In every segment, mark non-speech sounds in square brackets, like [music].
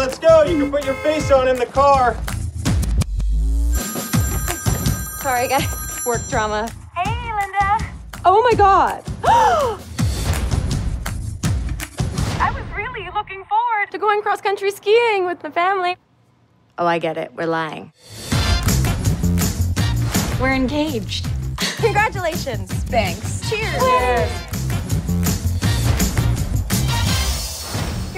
let's go. You can put your face on in the car. Sorry, guys. [laughs] Work drama. Hey, Linda. Oh my god. [gasps] I was really looking forward to going cross country skiing with the family. Oh, I get it. We're lying. We're engaged. Congratulations. Thanks. Cheers.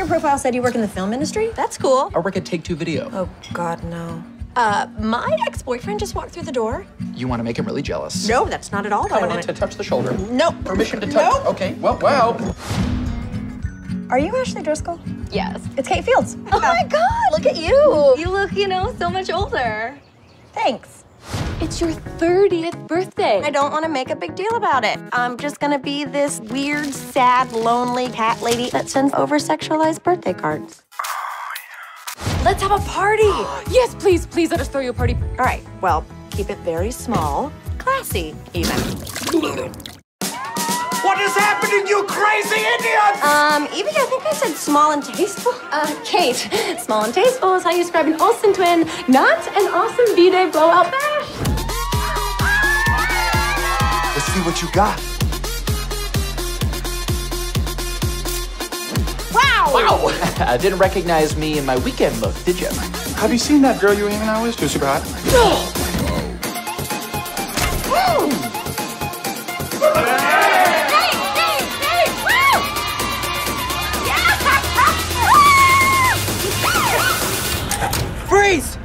Your profile said you work in the film industry? That's cool. I work at Take Two Video. Oh, God, no. Uh, my ex-boyfriend just walked through the door. You want to make him really jealous. No, that's not at all what I Coming in wanted. to touch the shoulder. No. Permission to touch. Nope. Okay. Well, wow. Are you Ashley Driscoll? Yes. It's Kate Fields. Oh my god, look at you. You look, you know, so much older. Thanks. It's your 30th birthday. I don't want to make a big deal about it. I'm just gonna be this weird, sad, lonely cat lady that sends over sexualized birthday cards. Let's have a party. yes, please, please let us throw you a party. All right, well, keep it very small, classy, even. What is happening, you crazy idiot? Um, Evie, I think I said small and tasteful. Uh, Kate, small and tasteful is how you describe an Olsen twin, not an awesome V-Day blowout bash. See what you got. Wow. Wow! [laughs] I didn't recognize me in my weekend look, did you? Have you seen that girl you were hanging out with? She was super hot. [laughs] Freeze!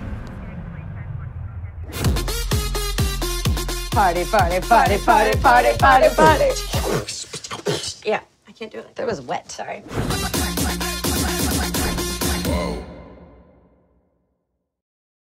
Party, party, party, party, party, party, party. [laughs] Yeah, I can't do it. That was wet, sorry.